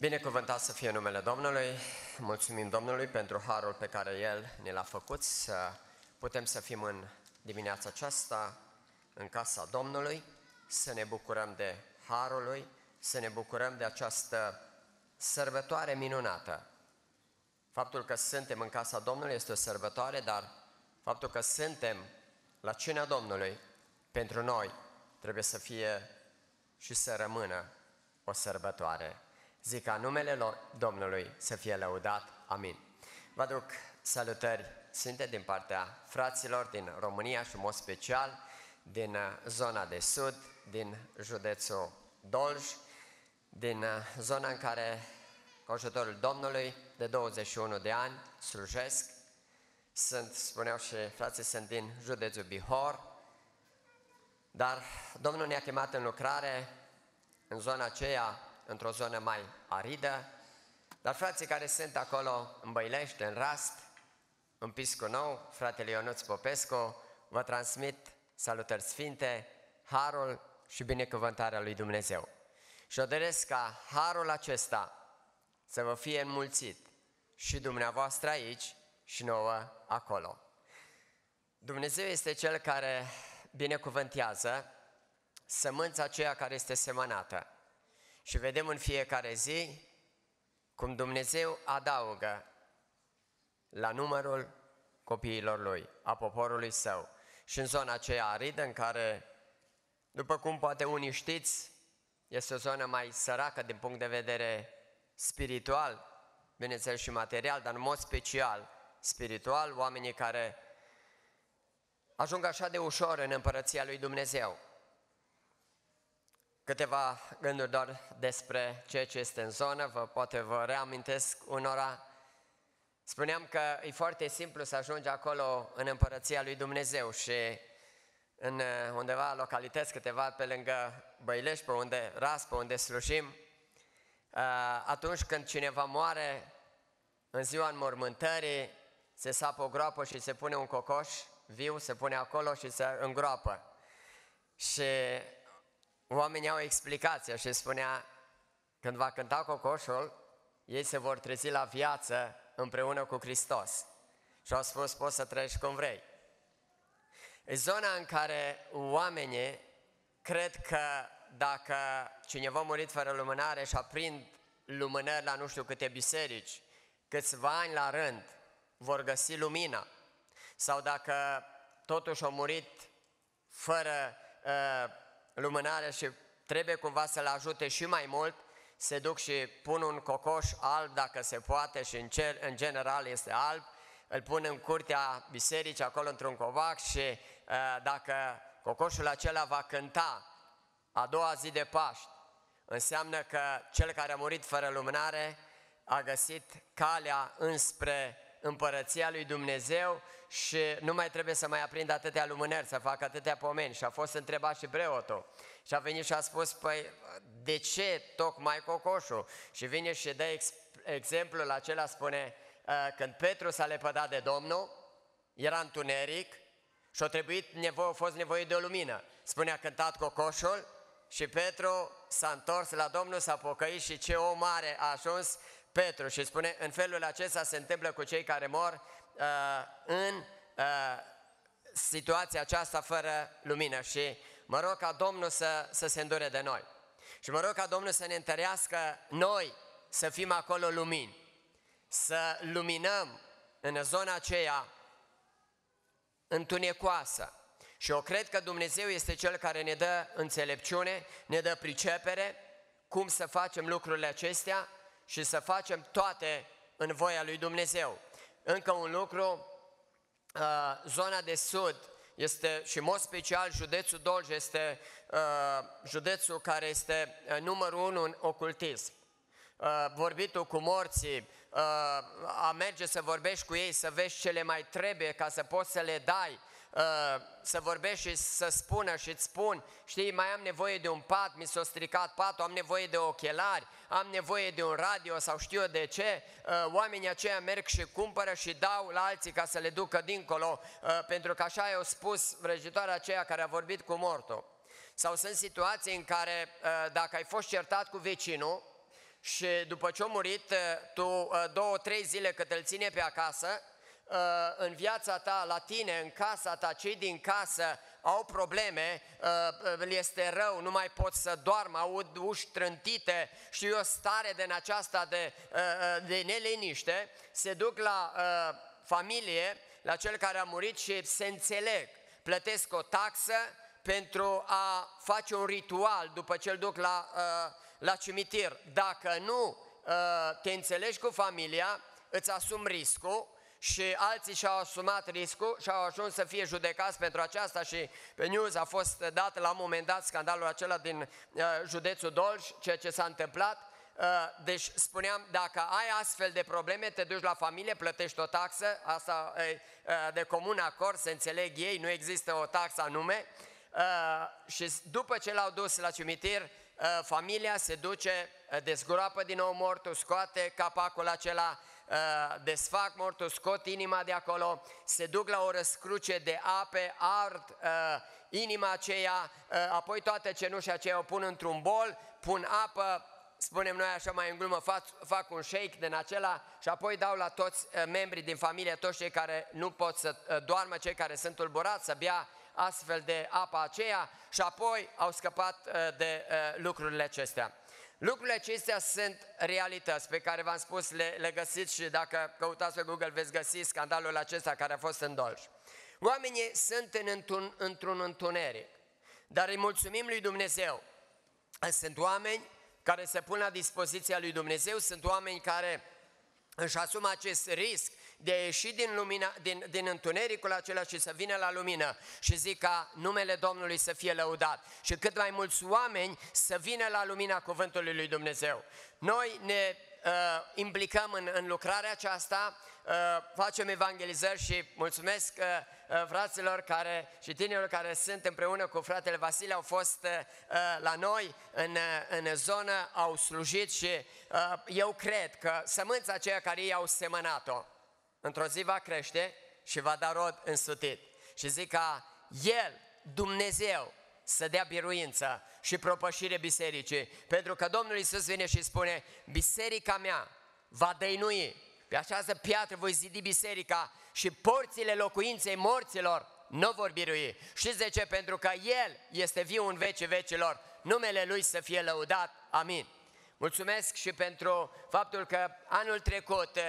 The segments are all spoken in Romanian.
Binecuvântat să fie numele Domnului, mulțumim Domnului pentru harul pe care El ne l-a făcut să putem să fim în dimineața aceasta în casa Domnului, să ne bucurăm de harul Lui, să ne bucurăm de această sărbătoare minunată. Faptul că suntem în casa Domnului este o sărbătoare, dar faptul că suntem la cina Domnului, pentru noi trebuie să fie și să rămână o sărbătoare. Zic ca numele Domnului să fie lăudat. Amin. Vă aduc salutări sfinte din partea fraților din România și în mod special din zona de sud, din județul Dolj, din zona în care cu ajutorul Domnului de 21 de ani slujesc. Sunt, spuneau și frații, sunt din județul Bihor, dar Domnul ne-a chemat în lucrare în zona aceea într-o zonă mai aridă, dar frații care sunt acolo în Băilești, în Rast, în Piscu Nou, fratele Ionuț Popescu, vă transmit salutări sfinte, harul și binecuvântarea lui Dumnezeu. Și o doresc ca harul acesta să vă fie înmulțit și dumneavoastră aici și nouă acolo. Dumnezeu este Cel care binecuvântează sămânța aceea care este semănată. Și vedem în fiecare zi cum Dumnezeu adaugă la numărul copiilor lui, a poporului său. Și în zona aceea aridă în care, după cum poate unii știți, este o zonă mai săracă din punct de vedere spiritual, bineînțeles și material, dar în mod special spiritual, oamenii care ajung așa de ușor în împărăția lui Dumnezeu. Câteva gânduri doar despre ceea ce este în zonă, vă, poate vă reamintesc unora. Spuneam că e foarte simplu să ajungi acolo în împărăția lui Dumnezeu și în uh, undeva localități, câteva pe lângă Băilești, pe unde ras, pe unde slujim, uh, atunci când cineva moare, în ziua înmormântării, se sapă o groapă și se pune un cocoș viu, se pune acolo și se îngroapă. Și oamenii au explicația și spunea, când va cânta cocoșul, ei se vor trezi la viață împreună cu Hristos. Și au spus, poți să trăiești cum vrei. E zona în care oamenii cred că dacă cineva a murit fără lumânare și aprind lumânări la nu știu câte biserici, câțiva ani la rând, vor găsi lumina. Sau dacă totuși au murit fără uh, lumânare și trebuie cumva să-l ajute și mai mult, se duc și pun un cocoș alb dacă se poate și în, cer, în general este alb, îl pun în curtea bisericii acolo într-un covac și uh, dacă cocoșul acela va cânta a doua zi de Paști, înseamnă că cel care a murit fără lumânare a găsit calea înspre împărăția lui Dumnezeu și nu mai trebuie să mai aprindă atâtea lumânări, să facă atâtea pomeni. Și a fost întrebat și preotul. Și a venit și a spus, păi, de ce tocmai cocoșul? Și vine și dă ex- exemplul acela, spune, ă, când Petru s-a lepădat de Domnul, era întuneric și a trebuit nevoie, a fost nevoie de o lumină. Spune, a cântat cocoșul și Petru s-a întors la Domnul, s-a pocăit și ce om mare a ajuns Petru și spune, în felul acesta se întâmplă cu cei care mor uh, în uh, situația aceasta fără lumină și mă rog ca Domnul să, să se îndure de noi. Și mă rog ca Domnul să ne întărească noi să fim acolo lumini, să luminăm în zona aceea întunecoasă. Și eu cred că Dumnezeu este Cel care ne dă înțelepciune, ne dă pricepere, cum să facem lucrurile acestea și să facem toate în voia lui Dumnezeu. Încă un lucru, uh, zona de sud este și în mod special județul Dolj este uh, județul care este uh, numărul unu în ocultism. Vorbitul cu morții, a merge să vorbești cu ei, să vezi ce le mai trebuie ca să poți să le dai, Uh, să vorbești și să spună și îți spun, știi, mai am nevoie de un pat, mi s-a stricat patul, am nevoie de ochelari, am nevoie de un radio sau știu eu de ce, uh, oamenii aceia merg și cumpără și dau la alții ca să le ducă dincolo, uh, pentru că așa i-a spus vrăjitoarea aceea care a vorbit cu mortul. Sau sunt situații în care dacă ai fost certat cu vecinul, și după ce a murit, uh, tu uh, două, trei zile cât îl ține pe acasă, uh, în viața ta, la tine, în casa ta, cei din casă au probleme, le este rău, nu mai pot să doarmă, aud uși trântite și o stare din aceasta de, de neliniște, se duc la familie, la cel care a murit și se înțeleg, plătesc o taxă pentru a face un ritual după ce îl duc la la cimitir. Dacă nu uh, te înțelegi cu familia, îți asumi riscul și alții și-au asumat riscul și au ajuns să fie judecați pentru aceasta și pe news a fost dat la un moment dat scandalul acela din uh, județul Dolj, ceea ce s-a întâmplat. Uh, deci spuneam, dacă ai astfel de probleme, te duci la familie, plătești o taxă, asta e de comun acord, se înțeleg ei, nu există o taxă anume. Și după ce l-au dus la cimitir, Uh, familia se duce, uh, dezgroapă din nou mortul, scoate capacul acela, uh, desfac mortul, scot inima de acolo, se duc la o răscruce de ape, ard inima aceea, apoi toată cenușa aceea o pun într-un bol, pun apă, spunem noi așa mai în glumă, fac, fac un shake din acela și apoi dau la toți membrii din familie, toți cei care nu pot să doarmă, cei care sunt tulburați, să bea astfel de apa aceea și apoi au scăpat uh, de uh, lucrurile acestea. Lucrurile acestea sunt realități pe care v-am spus, le, le găsiți și dacă căutați pe Google veți găsi scandalul acesta care a fost în Dolj. Oamenii sunt în, într-un, într-un întuneric, dar îi mulțumim lui Dumnezeu. Sunt oameni care se pun la dispoziția lui Dumnezeu, sunt oameni care își asumă acest risc de a ieși din, lumina, din, din întunericul acela și să vină la lumină și zic ca numele Domnului să fie lăudat și cât mai mulți oameni să vină la lumina cuvântului lui Dumnezeu. Noi ne uh, implicăm în, în lucrarea aceasta, uh, facem evangelizări și mulțumesc uh, uh, fraților care și tinerilor care sunt împreună cu fratele Vasile au fost uh, uh la noi în, uh, în zonă, au slujit și uh, eu cred că sămânța aceea care ei au semănat-o, într-o zi va crește și va da rod însutit. Și zic ca El, Dumnezeu, să dea biruință și propășire bisericii. Pentru că Domnul Iisus vine și spune, biserica mea va dăinui, pe această piatră voi zidi biserica și porțile locuinței morților nu vor birui. Știți de ce? Pentru că El este viu în vece vecilor, numele Lui să fie lăudat. Amin. Mulțumesc și pentru faptul că anul trecut uh,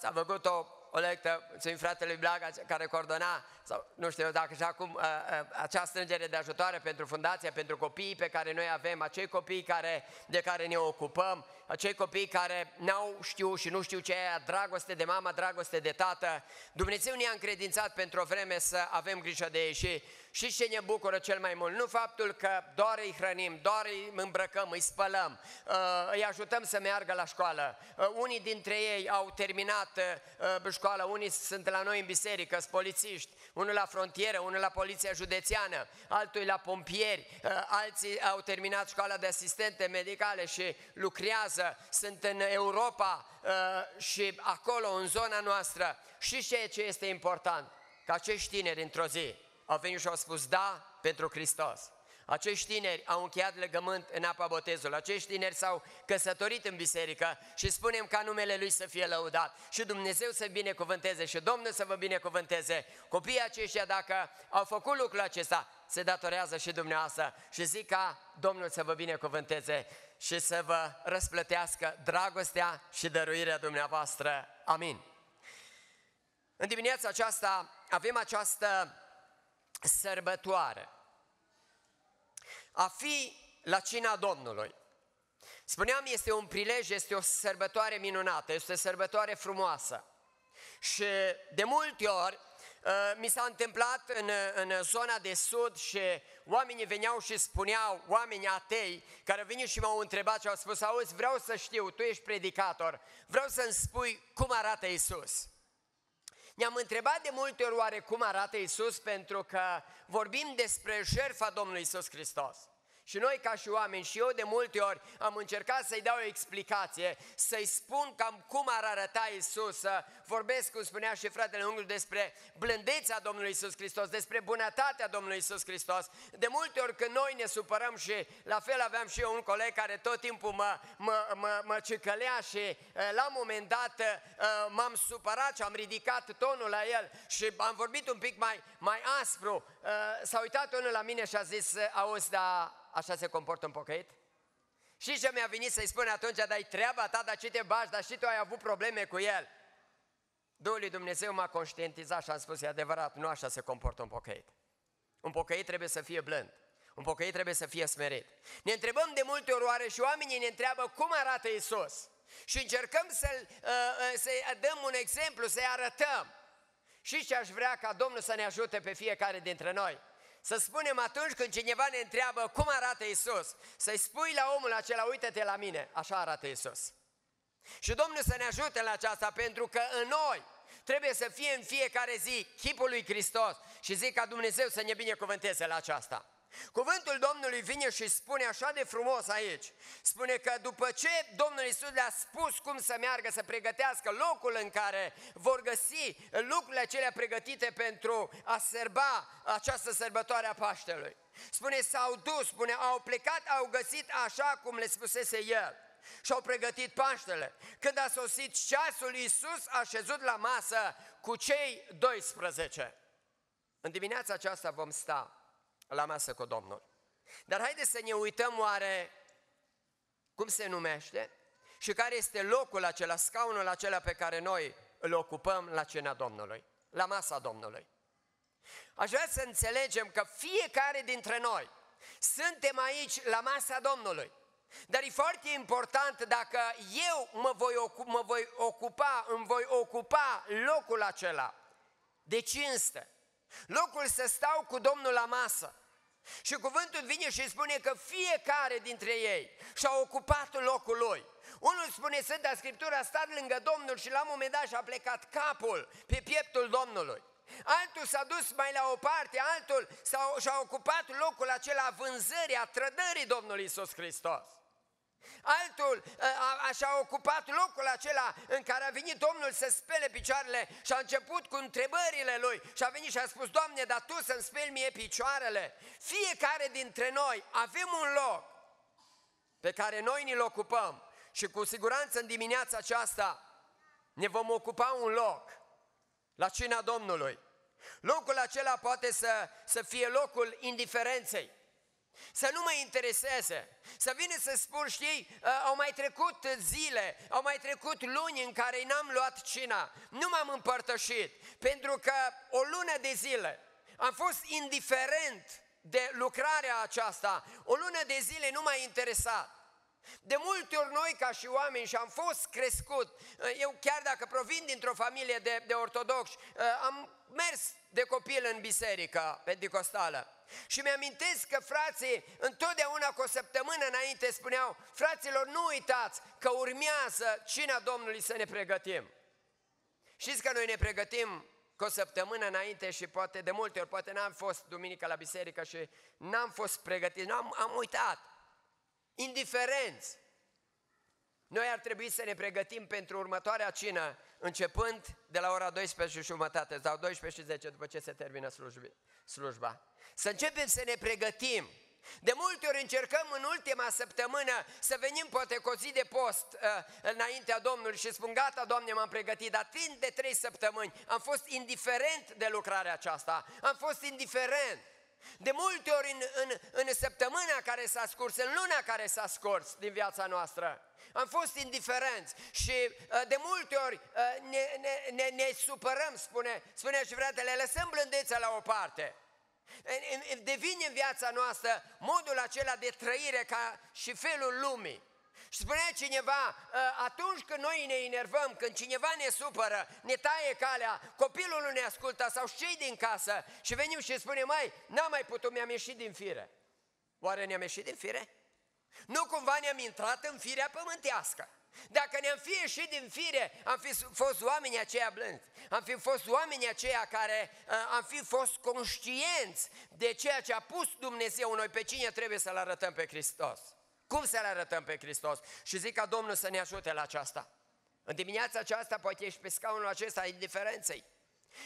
s-a făcut o, o lectă, mulțumim fratelui Blaga care coordona, sau nu știu dacă și acum, uh, uh, acea strângere de ajutoare pentru fundația, pentru copiii pe care noi avem, acei copii care, de care ne ocupăm, acei copii care n-au știu și nu știu ce e dragoste de mamă, dragoste de tată. Dumnezeu ne-a încredințat pentru o vreme să avem grijă de ei și și ce ne bucură cel mai mult? Nu faptul că doar îi hrănim, doar îi îmbrăcăm, îi spălăm, uh, îi ajutăm să meargă la școală. Uh, unii dintre ei au terminat uh, școala, unii sunt la noi în biserică, sunt polițiști, unul la frontieră, unul la poliția județeană, altul la pompieri, alții au terminat școala de asistente medicale și lucrează, sunt în Europa și acolo, în zona noastră. Și ce este important? Ca acești tineri într-o zi au venit și au spus da pentru Hristos. Acești tineri au încheiat legământ în apa botezului, acești tineri s-au căsătorit în biserică și spunem ca numele Lui să fie lăudat și Dumnezeu să binecuvânteze și Domnul să vă binecuvânteze. Copiii aceștia, dacă au făcut lucrul acesta, se datorează și dumneavoastră și zic ca Domnul să vă binecuvânteze și să vă răsplătească dragostea și dăruirea dumneavoastră. Amin. În dimineața aceasta avem această sărbătoare. A fi la cina Domnului. Spuneam, este un prilej, este o sărbătoare minunată, este o sărbătoare frumoasă. Și de multe ori uh, mi s-a întâmplat în, în zona de sud și oamenii veneau și spuneau, oamenii atei, care veni și m-au întrebat și au spus, auzi, vreau să știu, tu ești predicator, vreau să-mi spui cum arată Isus. Ne-am întrebat de multe ori oare cum arată Isus pentru că vorbim despre jertfa Domnului Isus Hristos. Și noi ca și oameni, și eu de multe ori am încercat să-i dau o explicație, să-i spun cam cum ar arăta Isus, să vorbesc, cum spunea și fratele Ungru, despre blândețea Domnului Isus Hristos, despre bunătatea Domnului Isus Hristos. De multe ori când noi ne supărăm și la fel aveam și eu un coleg care tot timpul mă, mă, mă, mă cicălea și eh, la un moment dat eh, m-am supărat și am ridicat tonul la el și am vorbit un pic mai, mai aspru. Eh, s-a uitat unul la mine și a zis, auzi, dar așa se comportă un pocăit? Și ce mi-a venit să-i spun atunci, dar treaba ta, dar ce te bași, dar și tu ai avut probleme cu el. Duhul lui Dumnezeu m-a conștientizat și am spus, e adevărat, nu așa se comportă un pocăit. Un pocăit trebuie să fie blând. Un pocăit trebuie să fie smerit. Ne întrebăm de multe ori oare și oamenii ne întreabă cum arată Isus. Și încercăm să-i uh, uh, să dăm un exemplu, să-i arătăm. Și ce aș vrea ca Domnul să ne ajute pe fiecare dintre noi. Să spunem atunci când cineva ne întreabă cum arată Isus, să-i spui la omul acela, uite-te la mine, așa arată Isus. Și Domnul să ne ajute la aceasta, pentru că în noi trebuie să fie în fiecare zi chipul lui Hristos și zic ca Dumnezeu să ne binecuvânteze la aceasta. Cuvântul Domnului vine și spune așa de frumos aici. Spune că după ce Domnul Isus le-a spus cum să meargă să pregătească locul în care vor găsi lucrurile acelea pregătite pentru a serba această sărbătoare a Paștelui. Spune s-au dus, spune au plecat, au găsit așa cum le spusese El și au pregătit Paștele. Când a sosit ceasul, Iisus a șezut la masă cu cei 12. În dimineața aceasta vom sta la masă cu Domnul. Dar haideți să ne uităm oare cum se numește și care este locul acela, scaunul acela pe care noi îl ocupăm la cena Domnului, la masa Domnului. Aș vrea să înțelegem că fiecare dintre noi suntem aici la masa Domnului. Dar e foarte important dacă eu mă voi, ocupa, mă voi ocupa, îmi voi ocupa locul acela de cinste, locul să stau cu Domnul la masă. Și cuvântul vine și spune că fiecare dintre ei și-a ocupat locul lui. Unul spune Sfânta Scriptură a stat lângă Domnul și la un moment dat și-a plecat capul pe pieptul Domnului. Altul s-a dus mai la o parte, altul și-a ocupat locul acela a vânzării, a trădării Domnului Isus Hristos. Altul așa a ocupat locul acela în care a venit Domnul să spele picioarele și a început cu întrebările lui și a venit și a spus, Doamne, dar Tu să-mi speli mie picioarele. Fiecare dintre noi avem un loc pe care noi ne-l ocupăm și cu siguranță în dimineața aceasta ne vom ocupa un loc la cina Domnului. Locul acela poate să, să fie locul indiferenței. Să nu mă intereseze, să vină să spun, știi, uh, au mai trecut zile, au mai trecut luni în care n-am luat cina, nu m-am împărtășit, pentru că o lună de zile am fost indiferent de lucrarea aceasta, o lună de zile nu m-a interesat. De multe ori noi ca și oameni și am fost crescut, uh, eu chiar dacă provin dintr-o familie de, de ortodoxi, uh, am mers de copil în biserică pentecostală. Și mi-amintesc că frații întotdeauna cu o săptămână înainte spuneau, fraților nu uitați că urmează cina Domnului să ne pregătim. Știți că noi ne pregătim cu o săptămână înainte și poate de multe ori, poate n-am fost duminică la biserică și n-am fost pregătit, n-am, am uitat. Indiferenți. Noi ar trebui să ne pregătim pentru următoarea cină, începând de la ora 12 și jumătate, sau 12 și 10 după ce se termină slujba. Să începem să ne pregătim. De multe ori încercăm în ultima săptămână să venim poate cu o zi de post uh, înaintea Domnului și spun gata, Doamne, m-am pregătit, dar timp de trei săptămâni am fost indiferent de lucrarea aceasta, am fost indiferent. De multe ori în, în, în săptămâna care s-a scurs, în luna care s-a scurs din viața noastră, am fost indiferenți și uh, de multe ori uh, ne, ne, ne, ne supărăm, spune, spune și fratele, lăsăm blândețea la o parte devine în viața noastră modul acela de trăire ca și felul lumii. Și spunea cineva, ă, atunci când noi ne enervăm, când cineva ne supără, ne taie calea, copilul nu ne ascultă sau cei din casă și venim și spunem, mai, n-am mai putut, mi-am ieșit din fire. Oare ne-am ieșit din fire? Nu cumva ne-am intrat în firea pământească. Dacă ne-am fi ieșit din fire, am fi fost oamenii aceia blânzi, am fi fost oamenii aceia care uh, am fi fost conștienți de ceea ce a pus Dumnezeu în noi, pe cine trebuie să-L arătăm pe Hristos. Cum să-L arătăm pe Hristos? Și zic ca Domnul să ne ajute la aceasta. În dimineața aceasta poate ești pe scaunul acesta a indiferenței.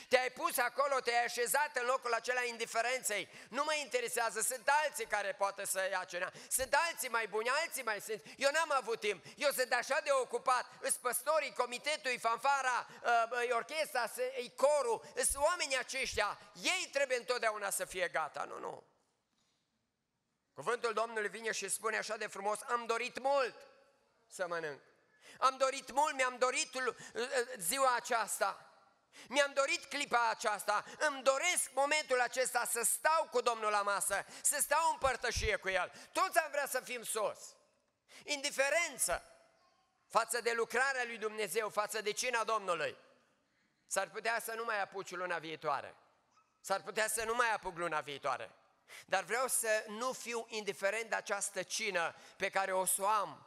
Te-ai pus acolo, te-ai așezat în locul acela indiferenței. Nu mă interesează, sunt alții care poate să ia cena. Sunt alții mai buni, alții mai sunt. Eu n-am avut timp, eu sunt așa de ocupat. Îs păstorii, comitetul, fanfara, uh, orchestra, e corul, sunt oamenii aceștia. Ei trebuie întotdeauna să fie gata, nu, nu. Cuvântul Domnului vine și spune așa de frumos, am dorit mult să mănânc. Am dorit mult, mi-am dorit uh, uh, ziua aceasta. Mi-am dorit clipa aceasta, îmi doresc momentul acesta să stau cu Domnul la masă, să stau în părtășie cu El. Toți am vrea să fim sos. Indiferență față de lucrarea lui Dumnezeu, față de cina Domnului. S-ar putea să nu mai apuci luna viitoare. S-ar putea să nu mai apuc luna viitoare. Dar vreau să nu fiu indiferent de această cină pe care o să o am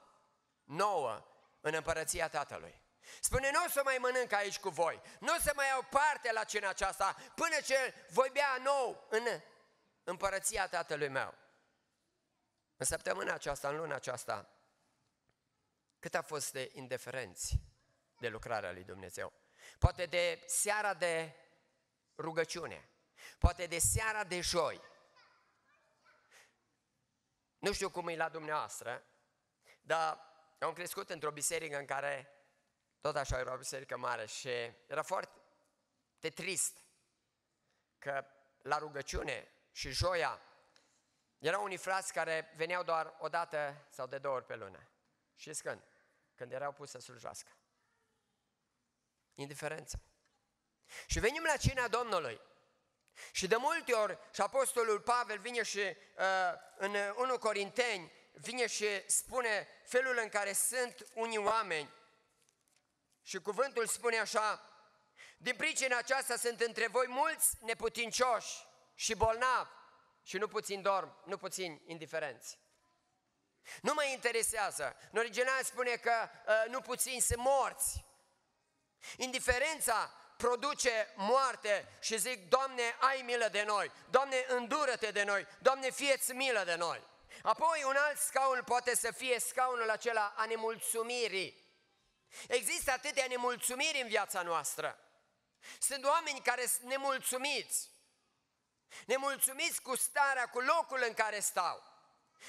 nouă în împărăția Tatălui. Spune, nu o să mai mănânc aici cu voi, nu o să mai iau parte la cina aceasta până ce voi bea nou în împărăția Tatălui meu. În săptămâna aceasta, în luna aceasta, cât a fost de indiferenți de lucrarea lui Dumnezeu. Poate de seara de rugăciune, poate de seara de joi. Nu știu cum e la dumneavoastră, dar am crescut într-o biserică în care tot așa era o biserică mare și era foarte trist că la rugăciune și joia erau unii frați care veneau doar o dată sau de două ori pe lună. Și când? Când erau pus să slujească. Indiferență. Și venim la cina Domnului. Și de multe ori, și Apostolul Pavel vine și uh, în 1 Corinteni, vine și spune felul în care sunt unii oameni și cuvântul spune așa, din pricina aceasta sunt între voi mulți neputincioși și bolnavi și nu puțin dorm, nu puțin indiferenți. Nu mă interesează. În original spune că uh, nu puțin sunt morți. Indiferența produce moarte și zic, Doamne, ai milă de noi, Doamne, îndură-te de noi, Doamne, fieți milă de noi. Apoi un alt scaun poate să fie scaunul acela a nemulțumirii. Există atâtea nemulțumiri în viața noastră. Sunt oameni care sunt nemulțumiți. Nemulțumiți cu starea, cu locul în care stau.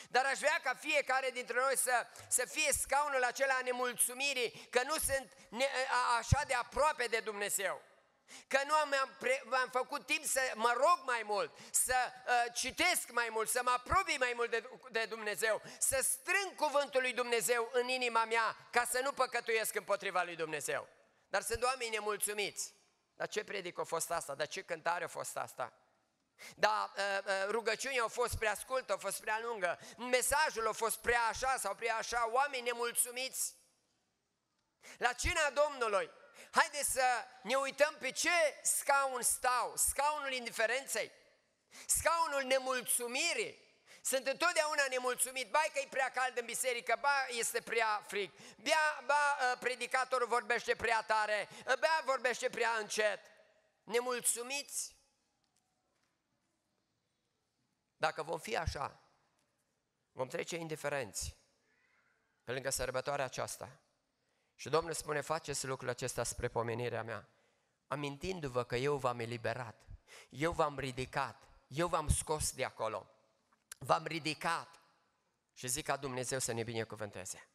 Dar aș vrea ca fiecare dintre noi să, să fie scaunul acela a nemulțumirii, că nu sunt ne, a, așa de aproape de Dumnezeu. Că nu am, am, pre, am făcut timp să mă rog mai mult, să uh, citesc mai mult, să mă apropii mai mult de, de Dumnezeu, să strâng cuvântul lui Dumnezeu în inima mea ca să nu păcătuiesc împotriva lui Dumnezeu. Dar sunt oameni nemulțumiți. Dar ce predic a fost asta? Dar ce cântare a fost asta? Da, uh, uh, rugăciunea a fost prea scurtă, a fost prea lungă, mesajul a fost prea așa sau prea așa, oameni nemulțumiți. La cina Domnului, Haideți să ne uităm pe ce scaun stau, scaunul indiferenței, scaunul nemulțumirii. Sunt întotdeauna nemulțumit, bai că e prea cald în biserică, ba este prea frig, ba, ba ă, predicatorul vorbește prea tare, ă, ba vorbește prea încet. Nemulțumiți? Dacă vom fi așa, vom trece indiferenți pe lângă sărbătoarea aceasta. Și Domnul spune, faceți lucrul acesta spre pomenirea mea, amintindu-vă că eu v-am eliberat, eu v-am ridicat, eu v-am scos de acolo, v-am ridicat și zic ca Dumnezeu să ne binecuvânteze.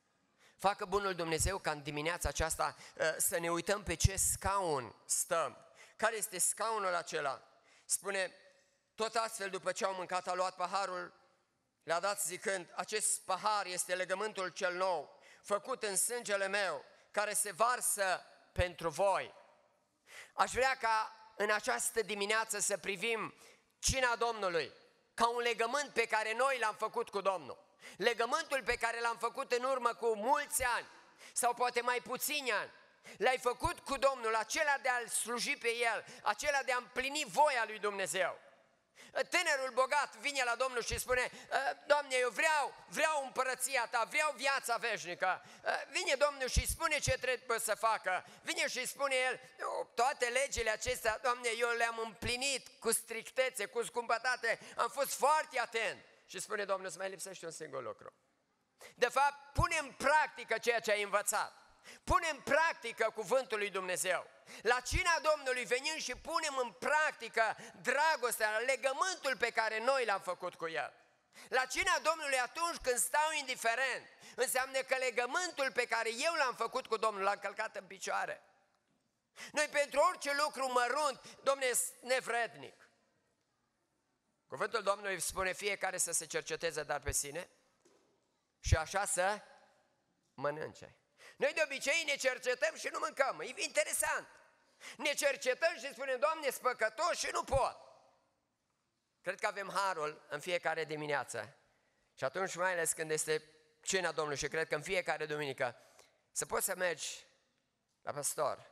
Facă bunul Dumnezeu ca în dimineața aceasta ă, să ne uităm pe ce scaun stăm. Care este scaunul acela? Spune, tot astfel după ce au mâncat a luat paharul, le-a dat zicând, acest pahar este legământul cel nou, făcut în sângele meu, care se varsă pentru voi. Aș vrea ca în această dimineață să privim cina Domnului ca un legământ pe care noi l-am făcut cu Domnul. Legământul pe care l-am făcut în urmă cu mulți ani sau poate mai puțini ani. L-ai făcut cu Domnul, acela de a-L sluji pe El, acela de a împlini voia lui Dumnezeu. Tânărul bogat vine la Domnul și spune, Doamne, eu vreau, vreau împărăția Ta, vreau viața veșnică. Vine Domnul și spune ce trebuie să facă. Vine și spune el, toate legile acestea, Doamne, eu le-am împlinit cu strictețe, cu scumpătate, am fost foarte atent. Și spune Domnul, să mai lipsește un singur lucru. De fapt, pune în practică ceea ce ai învățat. Pune în practică cuvântul lui Dumnezeu. La cina Domnului venim și punem în practică dragostea, legământul pe care noi l-am făcut cu El. La cina Domnului atunci când stau indiferent, înseamnă că legământul pe care eu l-am făcut cu Domnul l-am călcat în picioare. Noi pentru orice lucru mărunt, Domnul este nevrednic. Cuvântul Domnului spune fiecare să se cerceteze dar pe sine și așa să mănânce. Noi de obicei ne cercetăm și nu mâncăm. E interesant. Ne cercetăm și spunem, Doamne, spăcătos și nu pot. Cred că avem harul în fiecare dimineață. Și atunci, mai ales când este cina Domnului și cred că în fiecare duminică, să poți să mergi la pastor,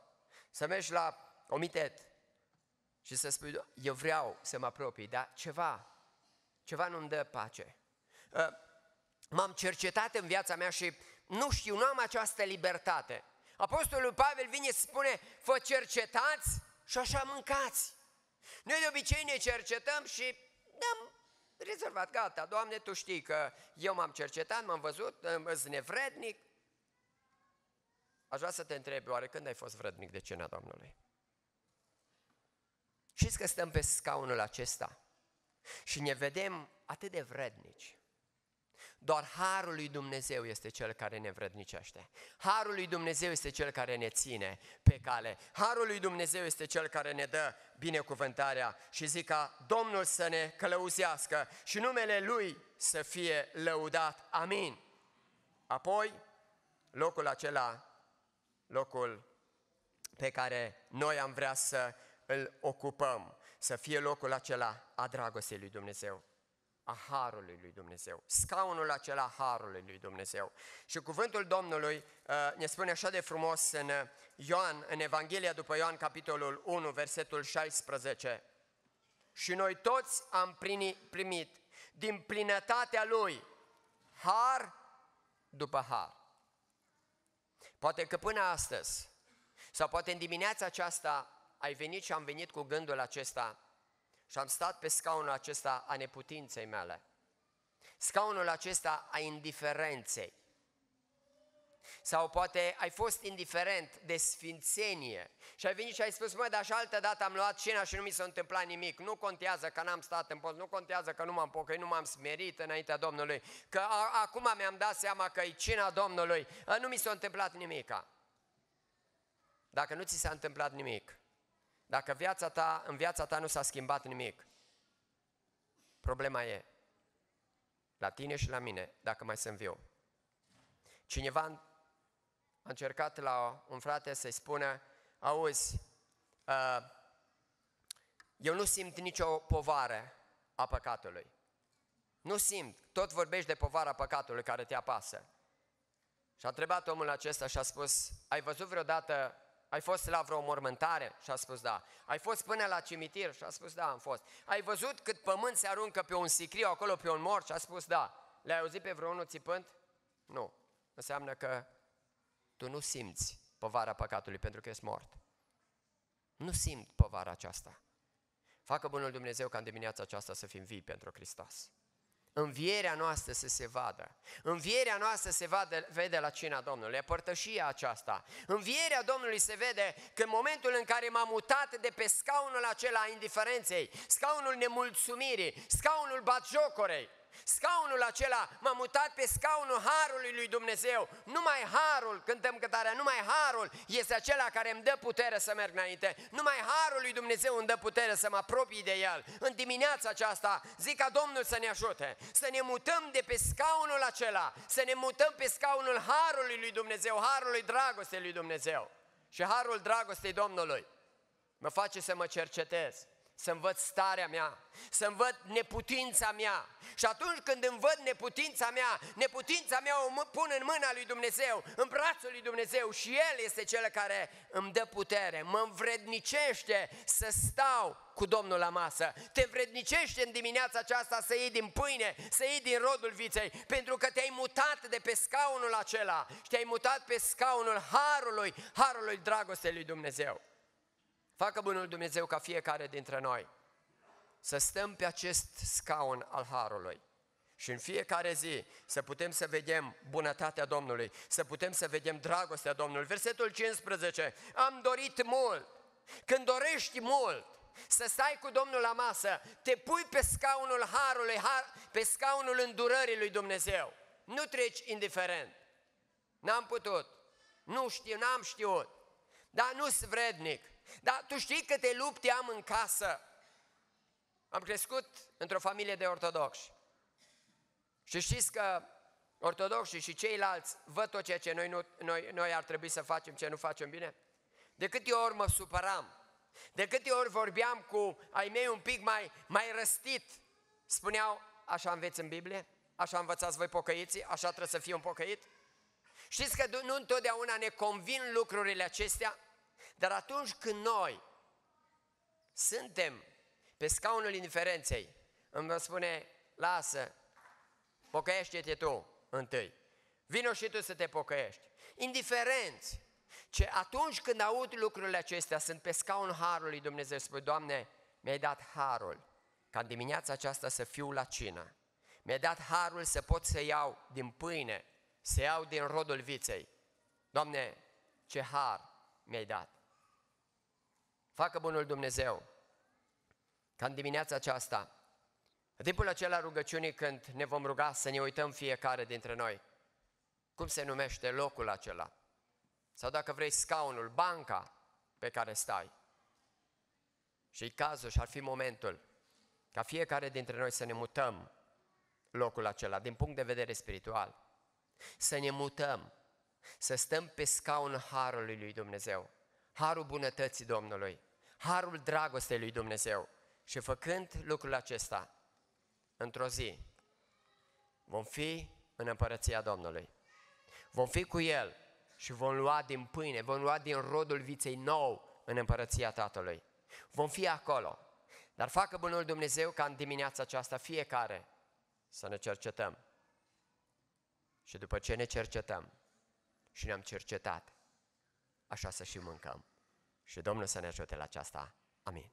să mergi la comitet și să spui, eu vreau să mă apropii, dar ceva, ceva nu-mi dă pace. Uh, m-am cercetat în viața mea și nu știu, nu am această libertate. Apostolul Pavel vine să spune, vă cercetați și așa mâncați. Noi de obicei ne cercetăm și ne-am rezolvat, gata, Doamne, Tu știi că eu m-am cercetat, m-am văzut, sunt nevrednic. Aș vrea să te întreb, oare când ai fost vrednic de cena Domnului? Știți că stăm pe scaunul acesta și ne vedem atât de vrednici. Doar Harul lui Dumnezeu este Cel care ne vrednicește. Harul lui Dumnezeu este Cel care ne ține pe cale. Harul lui Dumnezeu este Cel care ne dă binecuvântarea și zic ca Domnul să ne călăuzească și numele Lui să fie lăudat. Amin. Apoi, locul acela, locul pe care noi am vrea să îl ocupăm, să fie locul acela a dragostei lui Dumnezeu a Harului lui Dumnezeu, scaunul acela Harului lui Dumnezeu. Și cuvântul Domnului uh, ne spune așa de frumos în Ioan, în Evanghelia după Ioan, capitolul 1, versetul 16. Și noi toți am primit din plinătatea Lui har după har. Poate că până astăzi, sau poate în dimineața aceasta, ai venit și am venit cu gândul acesta, și am stat pe scaunul acesta a neputinței mele. Scaunul acesta a indiferenței. Sau poate ai fost indiferent de sfințenie și ai venit și ai spus, mă, dar și altă dată am luat cina și nu mi s-a întâmplat nimic. Nu contează că n-am stat în post, nu contează că nu m-am pocăit, nu m-am smerit înaintea Domnului, că a, acum mi-am dat seama că e cina Domnului, nu mi s-a întâmplat nimic. Dacă nu ți s-a întâmplat nimic, dacă viața ta, în viața ta nu s-a schimbat nimic, problema e la tine și la mine, dacă mai sunt viu. Cineva a încercat la un frate să-i spună, auzi, uh, eu nu simt nicio povară a păcatului. Nu simt. Tot vorbești de povara păcatului care te apasă. Și a întrebat omul acesta și a spus, ai văzut vreodată ai fost la vreo mormântare? Și a spus da. Ai fost până la cimitir? Și a spus da, am fost. Ai văzut cât pământ se aruncă pe un sicriu acolo, pe un mort? Și a spus da. Le-ai auzit pe vreunul țipând? Nu. Înseamnă că tu nu simți povara păcatului pentru că ești mort. Nu simt povara aceasta. Facă bunul Dumnezeu ca în dimineața aceasta să fim vii pentru Hristos. Învierea noastră să se vadă. Învierea noastră se vadă, vede la cina Domnului, părtășia aceasta. Învierea Domnului se vede că în momentul în care m-am mutat de pe scaunul acela a indiferenței, scaunul nemulțumirii, scaunul batjocorei, Scaunul acela, m-am mutat pe scaunul Harului lui Dumnezeu. Numai Harul, cântăm cântarea, numai Harul este acela care îmi dă putere să merg înainte. Numai Harul lui Dumnezeu îmi dă putere să mă apropii de El. În dimineața aceasta, zic ca Domnul să ne ajute, să ne mutăm de pe scaunul acela, să ne mutăm pe scaunul Harului lui Dumnezeu, Harului dragostei lui Dumnezeu. Și Harul dragostei Domnului mă face să mă cercetez, să învăț starea mea, să învăț neputința mea. Și atunci când învăț neputința mea, neputința mea o pun în mâna lui Dumnezeu, în brațul lui Dumnezeu și El este Cel care îmi dă putere, mă învrednicește să stau cu Domnul la masă. Te învrednicește în dimineața aceasta să iei din pâine, să iei din rodul viței, pentru că te-ai mutat de pe scaunul acela și te-ai mutat pe scaunul harului, harului dragostei lui Dumnezeu. Facă bunul Dumnezeu ca fiecare dintre noi să stăm pe acest scaun al Harului și în fiecare zi să putem să vedem bunătatea Domnului, să putem să vedem dragostea Domnului. Versetul 15, am dorit mult. Când dorești mult, să stai cu Domnul la masă, te pui pe scaunul Harului, har, pe scaunul îndurării lui Dumnezeu. Nu treci indiferent. N-am putut, nu știu, n-am știut, dar nu-s vrednic. Dar tu știi câte lupte am în casă? Am crescut într-o familie de ortodoxi. Și știți că ortodoxii și ceilalți văd tot ceea ce noi, nu, noi, noi ar trebui să facem, ce nu facem bine? De câte ori mă supăram, de câte ori vorbeam cu ai mei un pic mai, mai răstit, spuneau, așa înveți în Biblie? Așa învățați voi pocăiții? Așa trebuie să fie un pocăit? Știți că nu întotdeauna ne convin lucrurile acestea? Dar atunci când noi suntem pe scaunul indiferenței, îmi va spune, lasă, pocăiește-te tu întâi. Vino și tu să te pocăiești. Indiferenți, ce atunci când aud lucrurile acestea, sunt pe scaunul Harului Dumnezeu, spune, Doamne, mi-ai dat Harul ca în dimineața aceasta să fiu la cină. Mi-ai dat Harul să pot să iau din pâine, să iau din rodul viței. Doamne, ce har mi-ai dat. Facă bunul Dumnezeu ca în dimineața aceasta, în timpul acela rugăciunii când ne vom ruga să ne uităm fiecare dintre noi, cum se numește locul acela? Sau dacă vrei scaunul, banca pe care stai. Și cazul și ar fi momentul ca fiecare dintre noi să ne mutăm locul acela din punct de vedere spiritual. Să ne mutăm, să stăm pe scaunul Harului lui Dumnezeu harul bunătății Domnului, harul dragostei lui Dumnezeu. Și făcând lucrul acesta, într-o zi, vom fi în împărăția Domnului. Vom fi cu El și vom lua din pâine, vom lua din rodul viței nou în împărăția Tatălui. Vom fi acolo. Dar facă bunul Dumnezeu ca în dimineața aceasta fiecare să ne cercetăm. Și după ce ne cercetăm și ne-am cercetat, așa să și mâncăm. Și Domnul să ne ajute la aceasta. Amin.